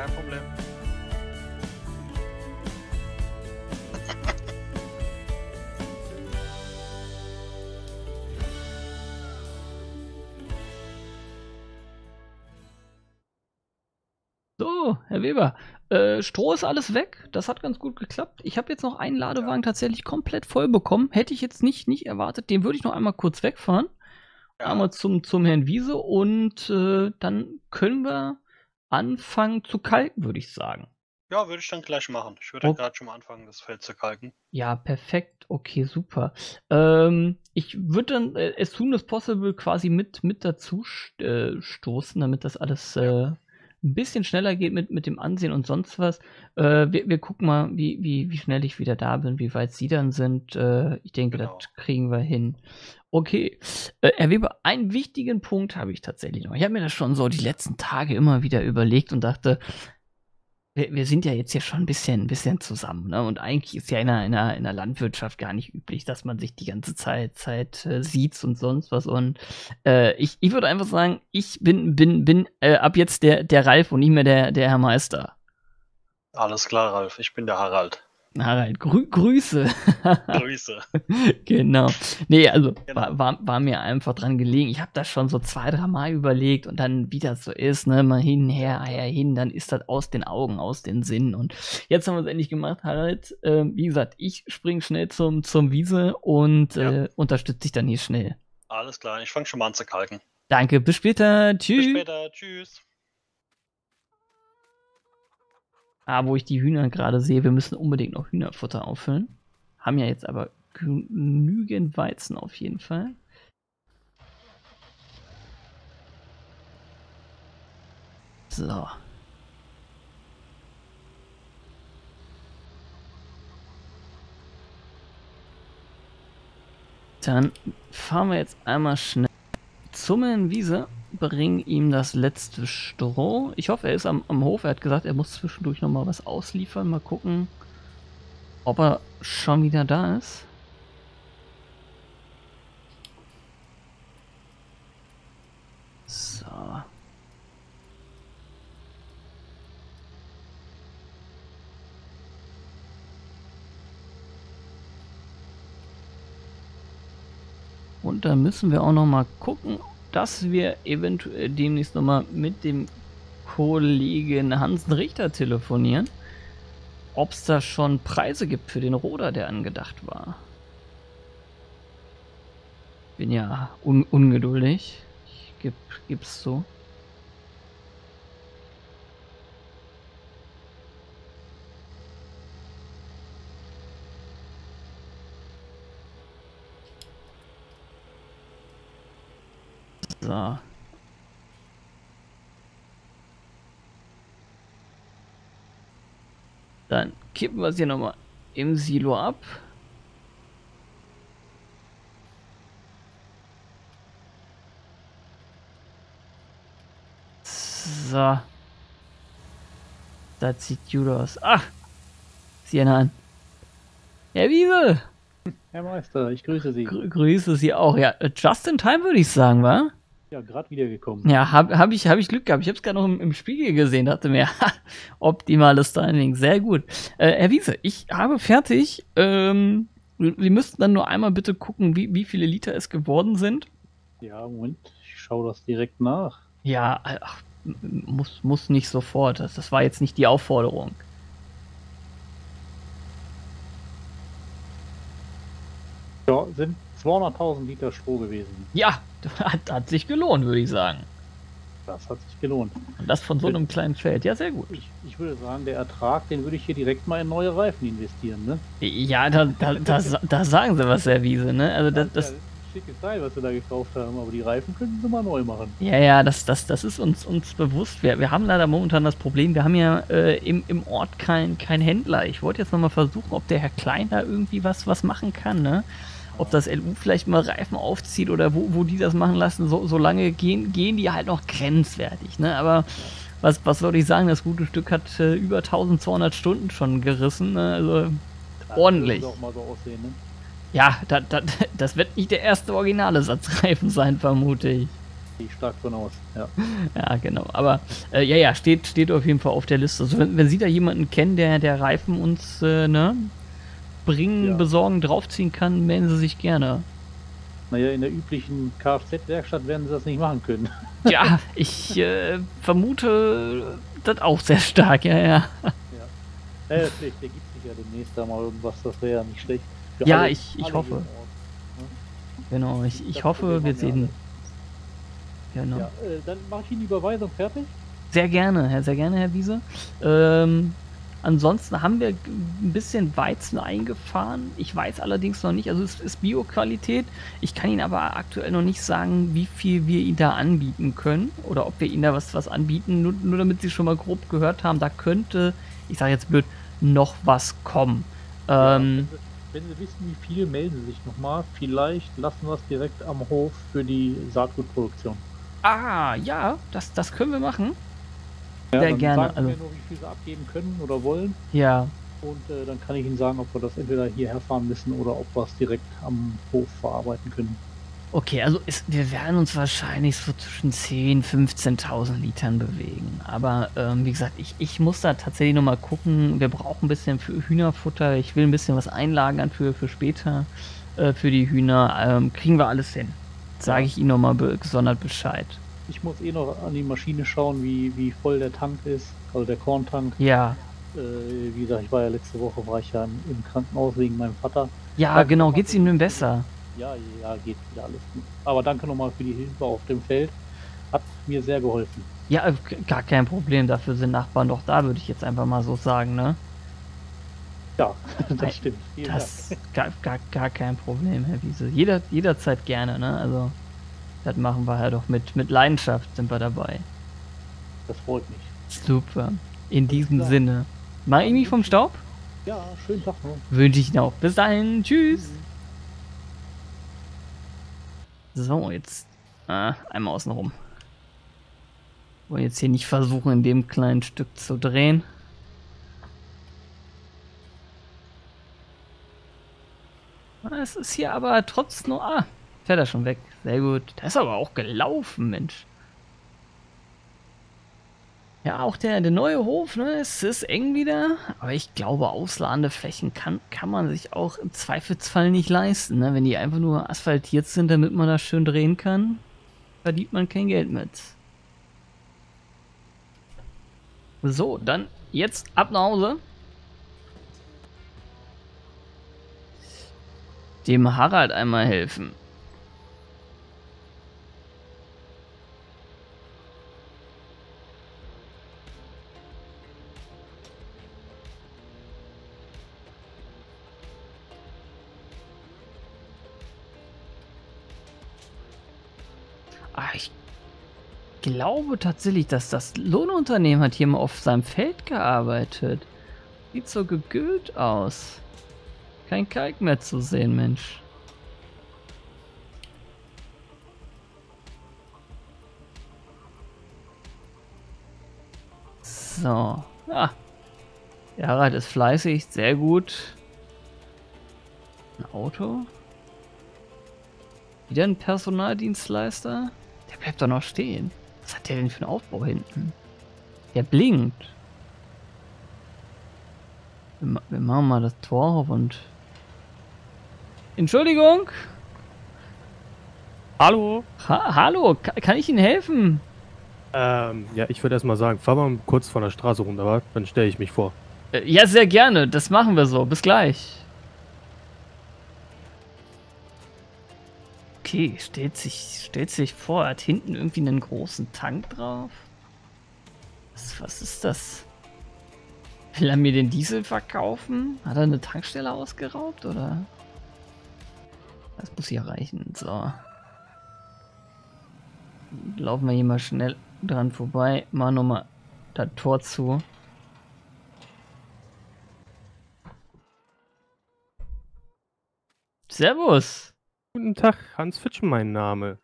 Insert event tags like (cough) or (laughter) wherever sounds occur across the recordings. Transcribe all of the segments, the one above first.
Kein Problem. So, Herr Weber, äh, Stroh ist alles weg. Das hat ganz gut geklappt. Ich habe jetzt noch einen Ladewagen tatsächlich komplett voll bekommen. Hätte ich jetzt nicht, nicht erwartet. Den würde ich noch einmal kurz wegfahren. Ja. Einmal zum, zum Herrn Wiese und äh, dann können wir anfangen zu kalken, würde ich sagen. Ja, würde ich dann gleich machen. Ich würde Oh. gerade schon mal anfangen, das Feld zu kalken. Ja, perfekt. Okay, super. Ähm, ich würde dann äh, as soon as possible quasi mit, mit dazu st äh, stoßen, damit das alles äh, ein bisschen schneller geht mit, mit dem Ansehen und sonst was. Äh, wir, wir gucken mal, wie, wie, wie schnell ich wieder da bin, wie weit Sie dann sind. Äh, ich denke, Genau. das kriegen wir hin. Okay. Äh, Herr Weber, einen wichtigen Punkt habe ich tatsächlich noch. Ich habe mir das schon so die letzten Tage immer wieder überlegt und dachte, wir, wir sind ja jetzt hier schon ein bisschen, ein bisschen zusammen, ne? Und eigentlich ist ja in der, in, der, Landwirtschaft gar nicht üblich, dass man sich die ganze Zeit, Zeit äh, sieht und sonst was. Und äh, ich, ich würde einfach sagen, ich bin, bin, bin äh, ab jetzt der, der Ralf und nicht mehr der, der Herr Meister. Alles klar, Ralf. Ich bin der Harald. Harald, grü Grüße. (laughs) Grüße. genau. Nee, also Genau. War, war, war mir einfach dran gelegen. Ich habe das schon so zwei, drei Mal überlegt und dann, wie das so ist, ne, mal hin, her, her, hin, dann ist das aus den Augen, aus den Sinnen. Und jetzt haben wir es endlich gemacht, Harald. Ähm, wie gesagt, ich spring schnell zum, zum Wiese und Ja. äh, unterstütze dich dann hier schnell. Alles klar, ich fange schon mal an zu kalken. Danke, bis später. Tschüss. Bis später. Tschüss. Ah, wo ich die Hühner gerade sehe, wir müssen unbedingt noch Hühnerfutter auffüllen. Haben ja jetzt aber genügend Weizen auf jeden Fall. So. Dann fahren wir jetzt einmal schnell zum Wiese, bringen ihm das letzte Stroh. Ich hoffe, er ist am, am Hof. Er hat gesagt, er muss zwischendurch noch mal was ausliefern. Mal gucken, ob er schon wieder da ist. So. Und da müssen wir auch noch mal gucken, dass wir eventuell demnächst noch mal mit dem Kollegen Hansen Richter telefonieren, ob es da schon Preise gibt für den Roder, der angedacht war. Bin ja un ungeduldig. Ich geb, gib's so. So. Dann kippen wir es hier nochmal im Silo ab. So. Das sieht gut aus. Ach! Sieh einer an. Herr Wiese! Herr Meister, ich grüße Sie. Grü grüße Sie auch. Ja, just in time würde ich sagen, wa? Ja, gerade wiedergekommen. Ja, habe hab ich, hab ich Glück gehabt. Ich habe es gerade noch im, im Spiegel gesehen, dachte mir, ha, (laughs) optimales Timing, sehr gut. Äh, Herr Wiese, ich habe fertig. Ähm, Sie müssten dann nur einmal bitte gucken, wie, wie viele Liter es geworden sind. Ja, Moment, ich schaue das direkt nach. Ja, ach, muss, muss nicht sofort. Das, das war jetzt nicht die Aufforderung. Ja, sind 200.000 Liter Stroh gewesen. Ja, hat, hat sich gelohnt, würde ich sagen. Das hat sich gelohnt. Und das von so einem kleinen Feld. Ja, sehr gut. Ich, ich würde sagen, der Ertrag, den würde ich hier direkt mal in neue Reifen investieren, ne? Ja, da, da, da, da sagen Sie was, Herr Wiese, ne? Also das, das, schickes Teil, was wir da gekauft haben, aber die Reifen könnten sie mal neu machen. Ja, ja, das, das, das ist uns, uns bewusst. Wir, wir haben leider momentan das Problem, wir haben ja äh, im, im Ort keinen kein Händler. Ich wollte jetzt nochmal versuchen, ob der Herr Klein da irgendwie was, was machen kann, ne? Ob das LU vielleicht mal Reifen aufzieht oder wo, wo die das machen lassen, so, solange gehen, gehen die halt noch grenzwertig, ne? Aber was, was soll ich sagen, das gute Stück hat äh, über 1200 Stunden schon gerissen, ne? Also Das Ordentlich. würde auch mal so aussehen, ne? Ja, da, da, das wird nicht der erste originale Satzreifen (laughs) sein, vermute ich. Ich stark von aus. Ja. Ja, genau. Aber äh, ja, ja, steht, steht auf jeden Fall auf der Liste. Also wenn, wenn Sie da jemanden kennen, der, der Reifen uns äh, ne, bringen, Ja. besorgen, draufziehen kann, melden Sie sich gerne. Naja, in der üblichen Kfz-Werkstatt werden sie das nicht machen können. (laughs) Ja, ich äh, vermute das auch sehr stark, ja, ja. Äh, vielleicht ergibt sich ja demnächst da mal irgendwas, das wäre ja nicht schlecht. Für Ja, alle- ich- ich alle hoffe. Ort. Genau, ich, ich Das hoffe, wir sehen. Genau. Ja, äh, dann mache ich Ihnen die Überweisung fertig. Sehr gerne, Herr, sehr gerne, Herr Wiese. Ähm, ansonsten haben wir ein bisschen Weizen eingefahren. Ich weiß allerdings noch nicht, also es ist Bio-Qualität. Ich kann Ihnen aber aktuell noch nicht sagen, wie viel wir Ihnen da anbieten können oder ob wir Ihnen da was, was anbieten. Nur, nur damit Sie schon mal grob gehört haben, da könnte, ich sage jetzt blöd, noch was kommen. Ja, Ähm, Sie, wenn Sie wissen, wie viel, melden Sie sich nochmal. Vielleicht lassen wir es direkt am Hof für die Saatgutproduktion. ah, ja, das, das können wir machen. Ja, Sehr dann gerne, Sagen Sie also- mir nur, wie viel Sie abgeben können oder wollen. Ja, Und äh, dann kann ich Ihnen sagen, ob wir das entweder hierher fahren müssen oder ob wir es direkt am Hof verarbeiten können. Okay, also ist, wir werden uns wahrscheinlich so zwischen 10.000, 15.000 Litern bewegen. Aber ähm, wie gesagt, ich, ich muss da tatsächlich nochmal gucken. Wir brauchen ein bisschen für Hühnerfutter. Ich will ein bisschen was einlagern für, für später, äh, für die Hühner. Ähm, kriegen wir alles hin. Sage ich Ihnen nochmal be gesondert Bescheid. Ich muss eh noch an die Maschine schauen, wie, wie voll der Tank ist, also der Korntank. Ja, Äh, wie gesagt, ich war ja letzte Woche war ich ja im, im Krankenhaus wegen meinem Vater. ja, Danke genau. Geht's für Ihnen nun besser? Ja, ja, geht wieder alles gut. Aber danke nochmal für die Hilfe auf dem Feld. Hat mir sehr geholfen. Ja, äh, gar kein Problem. Dafür sind Nachbarn doch da, würde ich jetzt einfach mal so sagen, ne? Ja, (laughs) das stimmt. Vielen. Das gar, gar, gar kein Problem, Herr Wiese. Jeder, jederzeit gerne, ne? Also, das machen wir ja doch mit, mit Leidenschaft sind wir dabei. Das freut mich. Super. In diesem klar. Sinne. Mach ich mich vom Staub? Ja, schönen Tag noch. Wünsche ich auch. Bis dahin. Tschüss. So, jetzt ah, einmal außen rum. Wollen jetzt hier nicht versuchen, in dem kleinen Stück zu drehen. Es ist hier aber trotz nur. Ah, fährt er schon weg. Sehr gut. Der ist aber auch gelaufen, Mensch. Ja, auch der, der neue Hof, ne, es ist eng wieder, aber ich glaube, ausladende Flächen kann, kann man sich auch im Zweifelsfall nicht leisten, ne? Wenn die einfach nur asphaltiert sind, damit man das schön drehen kann, verdient man kein Geld mit. So, dann jetzt ab nach Hause. Dem Harald einmal helfen. Glaube tatsächlich, dass das Lohnunternehmen hat hier mal auf seinem Feld gearbeitet. Sieht so gegüllt aus. Kein Kalk mehr zu sehen, Mensch. So. Ah. Der Harald ist fleißig, sehr gut. Ein Auto? Wieder ein Personaldienstleister? Der bleibt doch noch stehen. Was hat der denn für einen Aufbau hinten? Der blinkt. Wir, ma- wir machen mal das Tor auf und. Entschuldigung! Hallo? Ha Hallo, ka kann ich Ihnen helfen? Ähm, ja, ich würde erstmal sagen, fahr mal kurz von der Straße runter, dann stelle ich mich vor. Äh, ja, sehr gerne. Das machen wir so. Bis gleich. Okay, stellt sich, stellt sich vor, hat hinten irgendwie einen großen Tank drauf. Was, was ist das? Will er mir den Diesel verkaufen? Hat er eine Tankstelle ausgeraubt oder? Das muss hier reichen. So. Laufen wir hier mal schnell dran vorbei. Mal nochmal das Tor zu. Servus. Guten Tag, Hans Fitschen mein Name.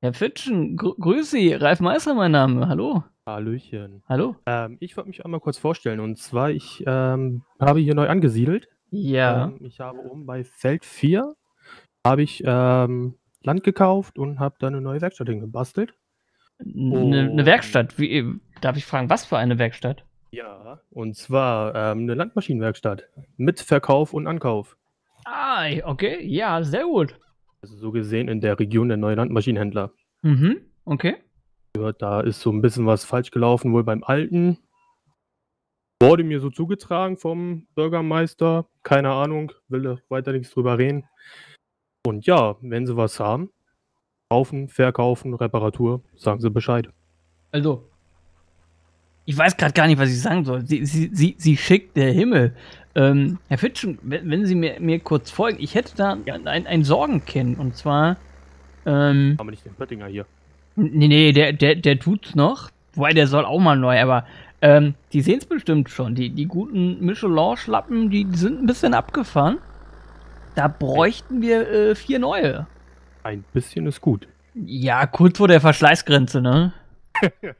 Herr Fitschen, grü grüß Sie. Ralf Meister mein Name. Hallo. Hallöchen. Hallo. Ähm, ich wollte mich einmal kurz vorstellen und zwar, ich ähm, habe hier neu angesiedelt. Ja. Ähm, ich habe oben bei Feld 4 habe ich ähm, Land gekauft und habe da eine neue Werkstatt hingebastelt. Eine, eine Oh. Werkstatt. Wie, darf ich fragen, was für eine Werkstatt? Ja, und zwar ähm, eine Landmaschinenwerkstatt mit Verkauf und Ankauf. Ah, okay, ja, sehr gut. Also so gesehen in der Region der neuen Landmaschinenhändler. Mhm, okay. Ja, da ist so ein bisschen was falsch gelaufen, wohl beim alten. Wurde mir so zugetragen vom Bürgermeister. Keine Ahnung, will da weiter nichts drüber reden. Und ja, wenn sie was haben, kaufen, verkaufen, Reparatur, sagen sie Bescheid. Also, ich weiß gerade gar nicht, was ich sagen soll. Sie, sie, sie, sie schickt der Himmel. Ähm, Herr Fitschen, wenn, Sie mir, mir kurz folgen, ich hätte da ein, ein Sorgenkind. Und zwar, ähm, Haben wir nicht den Pöttinger hier. nee, nee, der, der, der tut's noch. Wobei, der soll auch mal neu, aber ähm, die sehen's bestimmt schon. Die, die guten Michelin-Schlappen, die sind ein bisschen abgefahren. Da bräuchten wir äh, vier neue. Ein bisschen ist gut. Ja, kurz vor der Verschleißgrenze, ne? (laughs)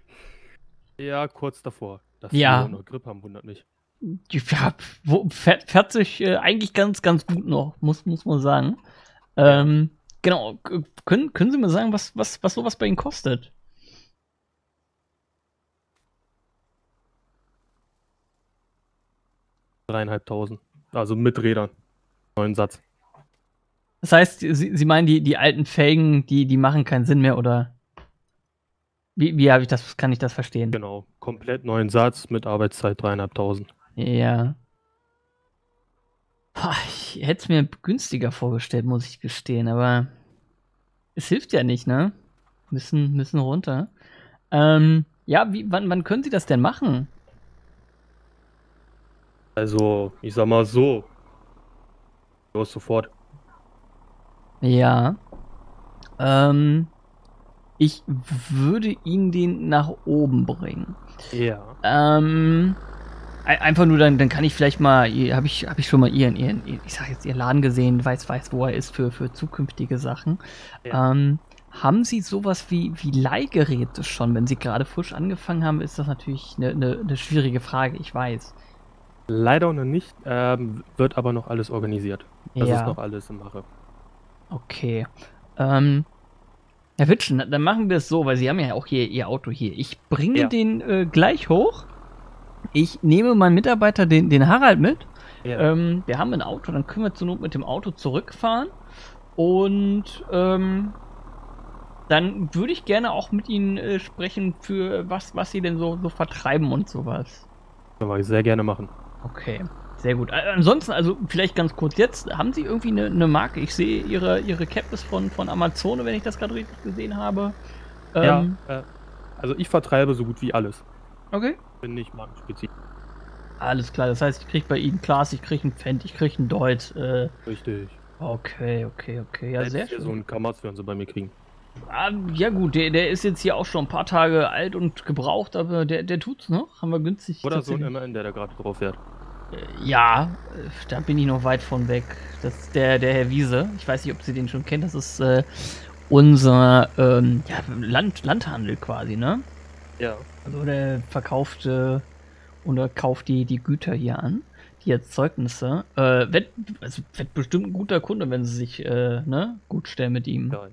Ja, kurz davor. Dass Ja. wir noch Grip haben, wundert mich. Ja, fährt, fährt sich äh, eigentlich ganz, ganz gut noch, muss, muss man sagen. Ähm, genau, können, können Sie mir sagen, was, was, was sowas bei Ihnen kostet? Dreieinhalbtausend. Also mit Rädern. Neuen Satz. Das heißt, Sie, Sie meinen, die, die alten Felgen, die, die machen keinen Sinn mehr, oder? Wie, wie habe ich das, kann ich das verstehen? Genau. Komplett neuen Satz mit Arbeitszeit dreieinhalbtausend. Ja. Ich hätte es mir günstiger vorgestellt, muss ich gestehen, aber es hilft ja nicht, ne? Müssen, müssen runter. Ähm, ja, wie, wann, wann können Sie das denn machen? Also, ich sag mal so. Los sofort. Ja. Ähm, ich würde Ihnen den nach oben bringen. Ja. Ähm, einfach nur dann, dann kann ich vielleicht mal, habe ich, hab ich schon mal ihren, ihren, ich sag jetzt Ihren Laden gesehen, weiß, weiß, wo er ist für, für zukünftige Sachen. Ja. Ähm, haben Sie sowas wie, wie Leihgeräte schon? Wenn Sie gerade frisch angefangen haben, ist das natürlich eine, eine, eine schwierige Frage, ich weiß. Leider noch nicht, ähm, wird aber noch alles organisiert. Das ja, ist noch alles im Mache. okay. Ähm, Herr Witschen, dann- dann machen wir es so, weil Sie haben ja auch hier Ihr Auto hier. Ich bringe Ja. den äh, gleich hoch. Ich nehme meinen Mitarbeiter, den, den Harald, mit. Ähm, wir haben ein Auto, dann können wir zur Not mit dem Auto zurückfahren. Und ähm, dann würde ich gerne auch mit Ihnen äh, sprechen, für was, was Sie denn so, so vertreiben und sowas. Können wir sehr gerne machen. Okay, sehr gut. Äh, ansonsten, also vielleicht ganz kurz jetzt, haben Sie irgendwie eine, eine Marke? Ich sehe Ihre, Ihre Cap ist von, von Amazon, wenn ich das gerade richtig gesehen habe. Ähm, ja, äh, also ich vertreibe so gut wie alles. Okay. Bin nicht markenspezifisch. Alles klar, das heißt, ich kriege bei Ihnen Klaas, ich kriege einen Fendt, ich kriege einen Deut. Äh, Richtig. okay, okay, okay. Ja, sehr schön. So ein Kamaz werden sie bei mir kriegen. Ah, ja gut, der, der ist jetzt hier auch schon ein paar Tage alt und gebraucht, aber der, der tut's noch. Haben wir günstig. Oder so ein MN, der da gerade drauf fährt. Äh, Ja, äh, da bin ich noch weit von weg. Das ist der, der Herr Wiese. Ich weiß nicht, ob Sie den schon kennen. Das ist äh, unser ähm, ja, Land, Landhandel quasi, ne? Ja. Also der verkauft äh, oder kauft die, die Güter hier an, die Erzeugnisse. Äh, wird, also wird bestimmt ein guter Kunde, wenn Sie sich äh, ne, gut stellen mit ihm. ja.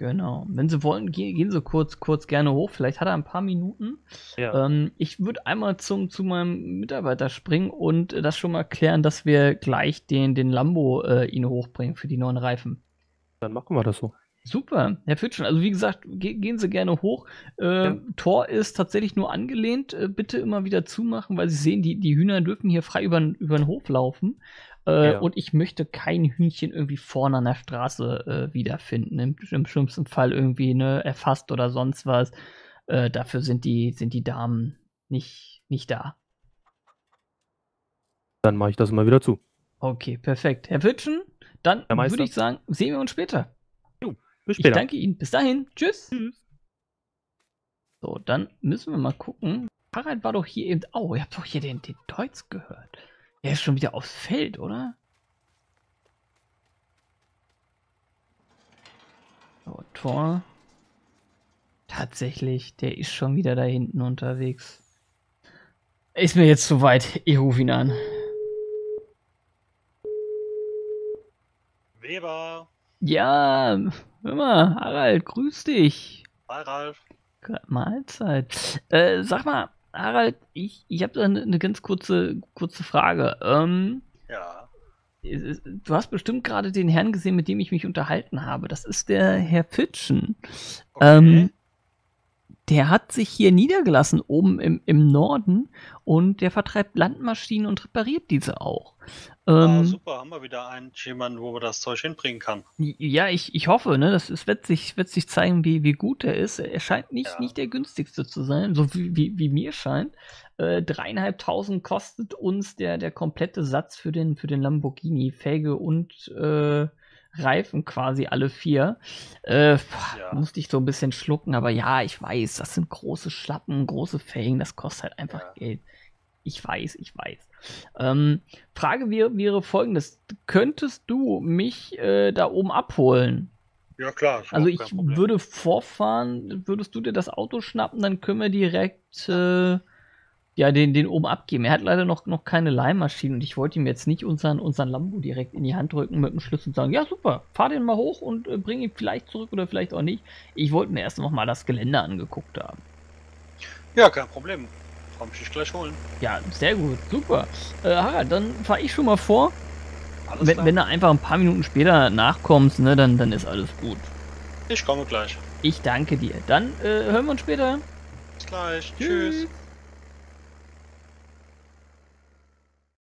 Genau. Wenn Sie wollen, ge gehen Sie kurz, kurz gerne hoch. Vielleicht hat er ein paar Minuten. ja. Ähm, ich würde einmal zum, zu meinem Mitarbeiter springen und das schon mal klären, dass wir gleich den, den Lambo äh, Ihnen hochbringen für die neuen Reifen. Dann machen wir das so. Super, Herr Fitschen. Also wie gesagt, ge gehen Sie gerne hoch. Äh, Ja. Tor ist tatsächlich nur angelehnt. Äh, bitte immer wieder zumachen, weil Sie sehen, die, die Hühner dürfen hier frei über den Hof laufen. Äh, Ja. Und ich möchte kein Hühnchen irgendwie vorne an der Straße äh, wiederfinden. Im, Im schlimmsten Fall irgendwie ne, erfasst oder sonst was. Äh, dafür sind die, sind die Damen nicht, nicht da. Dann mache ich das mal wieder zu. Okay, perfekt. Herr Fitschen, dann würde ich sagen, sehen wir uns später. Bis Ich später. danke Ihnen. Bis dahin. Tschüss. Tschüss. So, dann müssen wir mal gucken. Harald war doch hier eben. Oh, ihr habt doch hier den, den Deutz gehört. Er ist schon wieder aufs Feld, oder? So, Tor. Tatsächlich, der ist schon wieder da hinten unterwegs. Ist mir jetzt zu weit. Ich rufe ihn an. Weber. Ja, hör mal, Harald, grüß dich. Hi Ralf. Mahlzeit. Äh, sag mal, Harald, ich, ich habe da eine ne ganz kurze, kurze Frage. Ähm, Ja. du hast bestimmt gerade den Herrn gesehen, mit dem ich mich unterhalten habe. Das ist der Herr Fitschen. Okay. Ähm, der hat sich hier niedergelassen, oben im, im Norden, und der vertreibt Landmaschinen und repariert diese auch. ah, Ähm, super, haben wir wieder einen jemanden, wo wir das Zeug hinbringen kann. ja, ich, ich hoffe, ne? Das ist, wird, sich, wird sich zeigen, wie, wie gut er ist. Er scheint nicht, Ja. nicht der günstigste zu sein, so wie, wie, wie mir scheint. Äh, dreieinhalbtausend kostet uns der, der komplette Satz für den, für den Lamborghini, Felge und äh, Reifen quasi alle vier. Äh, boah, Ja. Musste ich so ein bisschen schlucken, aber ja, ich weiß, das sind große Schlappen, große Felgen, das kostet halt einfach Ja. Geld. Ich weiß, ich weiß. Ähm, Frage wäre, wäre folgendes: Könntest du mich äh, da oben abholen? Ja klar. Also ich würde vorfahren, würdest du dir das Auto schnappen, dann können wir direkt äh, ja, den, den oben abgeben. Er hat leider noch, noch keine Leihmaschine und ich wollte ihm jetzt nicht unseren, unseren Lambo direkt in die Hand drücken mit dem Schlüssel und sagen, ja super, fahr den mal hoch und äh, bring ihn vielleicht zurück oder vielleicht auch nicht. Ich wollte mir erst noch mal das Gelände angeguckt haben. Ja, kein Problem. Komm ich dich gleich holen. Ja, sehr gut, super. Äh, Harald, dann fahre ich schon mal vor. Alles Wenn, klar. wenn du einfach ein paar Minuten später nachkommst, ne, dann, dann ist alles gut. ich komme gleich. Ich danke dir. Dann äh, hören wir uns später. Bis gleich. Tschüss. Tschüss.